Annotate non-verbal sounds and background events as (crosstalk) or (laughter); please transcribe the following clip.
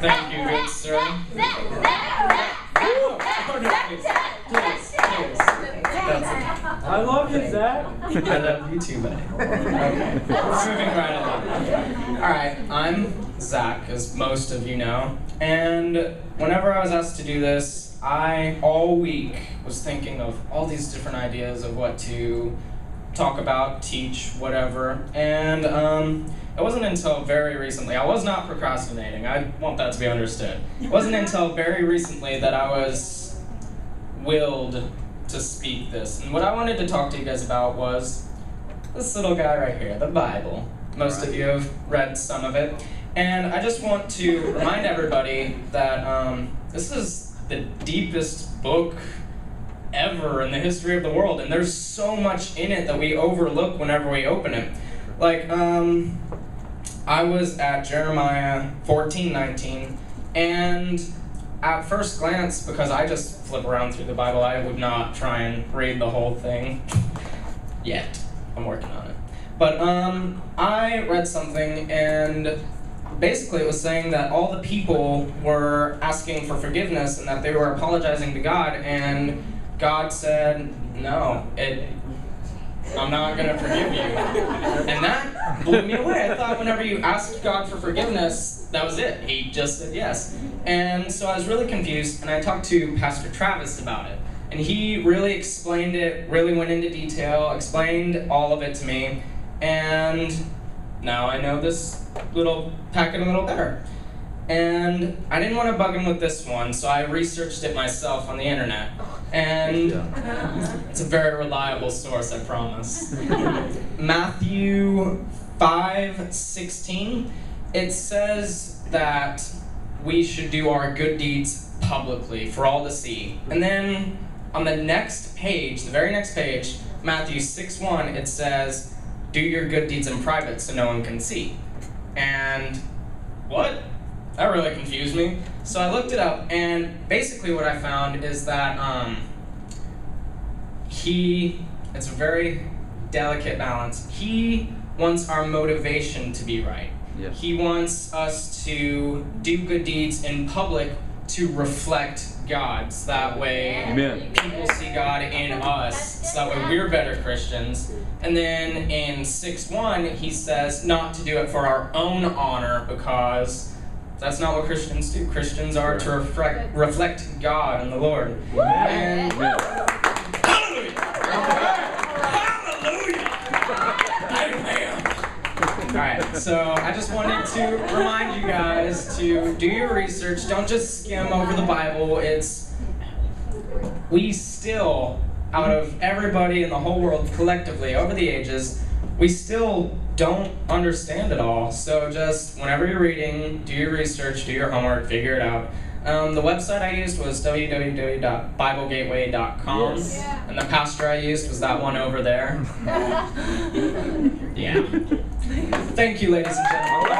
Thank you, good sir. Oh, nice. Please, please. That's it. I love you, Zack. I love you too, buddy. Okay, moving right along. All right, I'm Zack, as most of you know, and whenever I was asked to do this, I all week was thinking of all these different ideas of what to talk about, teach, whatever, and um, it wasn't until very recently. I was not procrastinating. I want that to be understood. It wasn't (laughs) until very recently that I was willed to speak this. And what I wanted to talk to you guys about was this little guy right here, the Bible. Most of you have read some of it. And I just want to remind everybody that um, this is the deepest book ever in the history of the world. And there's so much in it that we overlook whenever we open it. Like, um, I was at Jeremiah 14, 19, and at first glance, because I just flip around through the Bible, I would not try and read the whole thing yet. I'm working on it. But um, I read something, and basically it was saying that all the people were asking for forgiveness and that they were apologizing to God, and God said, "No, it." I'm not gonna forgive you. And that blew me away. I thought whenever you asked God for forgiveness, that was it. He just said yes. And so I was really confused, and I talked to Pastor Travis about it. And he really explained it, really went into detail, explained all of it to me. And now I know this little packet a little better. And I didn't want to bug him with this one, so I researched it myself on the internet. And (laughs) it's a very reliable source, I promise. (laughs) Matthew 5 16, it says that we should do our good deeds publicly for all to see. And then on the next page, the very next page, Matthew 6 1, it says, do your good deeds in private so no one can see. And what? That really confused me. So I looked it up, and basically what I found is that um, he, it's a very delicate balance. He wants our motivation to be right. Yes. He wants us to do good deeds in public to reflect God. So that way Amen. people see God in us. So that way we're better Christians. And then in 6 1, he says not to do it for our own honor because that's not what Christians do. Christians are to reflect, reflect God and the Lord. And Hallelujah! Hallelujah! Amen! Alright, so I just wanted to remind you guys to do your research. Don't just skim over the Bible. It's. We still, out of everybody in the whole world collectively over the ages, we still don't understand it all. So just whenever you're reading, do your research, do your homework, figure it out. Um, the website I used was www.biblegateway.com, Yes. Yeah. and the pastor I used was that one over there. (laughs) Yeah. (laughs) Thank you, ladies and gentlemen.